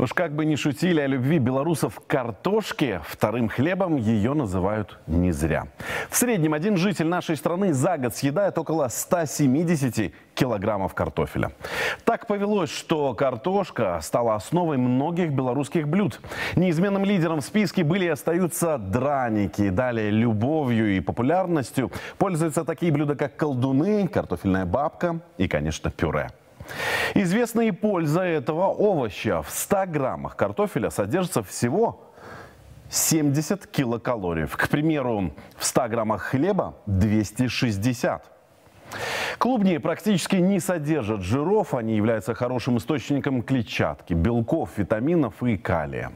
Уж как бы ни шутили о любви белорусов к картошке, вторым хлебом ее называют не зря. В среднем один житель нашей страны за год съедает около 170 килограммов картофеля. Так повелось, что картошка стала основой многих белорусских блюд. Неизменным лидером в списке были и остаются драники. Далее любовью и популярностью пользуются такие блюда, как колдуны, картофельная бабка и, конечно, пюре. Известна и польза этого овоща. В 100 граммах картофеля содержится всего 70 килокалорий. К примеру, в 100 граммах хлеба 260. Клубни практически не содержат жиров, они являются хорошим источником клетчатки, белков, витаминов и калия.